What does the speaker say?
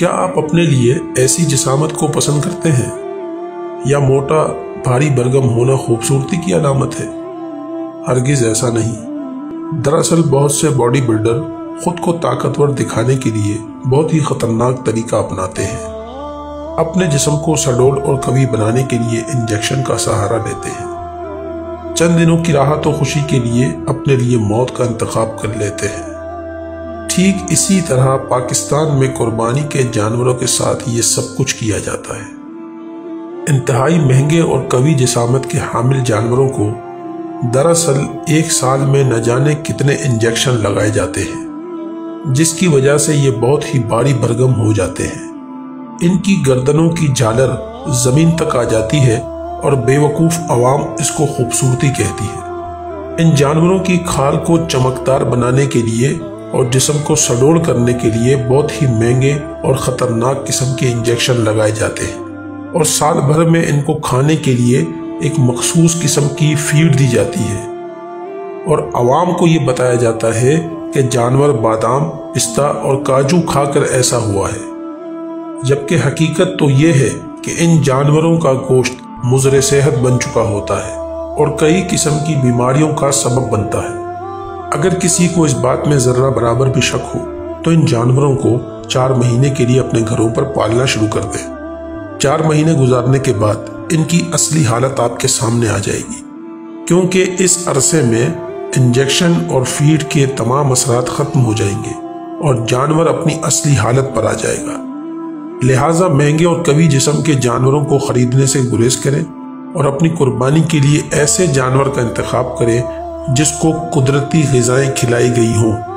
क्या आप अपने लिए ऐसी जिसामत को पसंद करते हैं? या मोटा, भारी बरगम होना खूबसूरती की अलामत है? हरगिज ऐसा नहीं। दरअसल बहुत से बॉडी बिल्डर खुद को ताकतवर दिखाने के लिए बहुत ही खतरनाक तरीका अपनाते हैं। अपने जिसम को सडोल और कवि बनाने के लिए इंजेक्शन का सहारा लेते हैं। चंद दिनों की राहत और खुशी के लिए अपने लिए मौत का इंतखब कर लेते हैं। ठीक इसी तरह पाकिस्तान में कुर्बानी के जानवरों के साथ ये सब कुछ किया जाता है। इंतहाई महँगे और कवि जसामत के हामिल जानवरों को दरअसल एक साल में न जाने कितने इंजेक्शन लगाए जाते हैं, जिसकी वजह से ये बहुत ही भारी बरगम हो जाते हैं। इनकी गर्दनों की झालर ज़मीन तक आ जाती है और बेवकूफ़ आवाम इसको खूबसूरती कहती है। इन जानवरों की खाल को चमकदार बनाने के लिए और जिसम को सडोल करने के लिए बहुत ही महँगे और ख़तरनाक किस्म के इंजेक्शन लगाए जाते हैं। और साल भर में इनको खाने के लिए एक मखसूस किस्म की फ़ीड दी जाती है। और आवाम को ये बताया जाता है कि जानवर बादाम, पिस्ता और काजू खाकर ऐसा हुआ है। जबकि हकीकत तो ये है कि इन जानवरों का गोश्त मुजर सेहत बन चुका होता है और कई किस्म की बीमारियों का सबब बनता है। अगर किसी को इस बात में ज़र्रा बराबर भी शक हो तो इन जानवरों को चार महीने के लिए अपने घरों पर पालना शुरू कर दें। चार महीने गुजारने के बाद इनकी असली हालत आपके सामने आ जाएगी, क्योंकि इस अरसे में इंजेक्शन और फ़ीड के तमाम असरात ख़त्म हो जाएँगे और जानवर अपनी असली हालत पर आ जाएगा। लिहाजा महँगे और कवि जिसम के जानवरों को खरीदने से गुरेज करें और अपनी कुर्बानी के लिए ऐसे जानवर का इंतखब करें जिसको कुदरती गज़ाएँ खिलाई गई हों।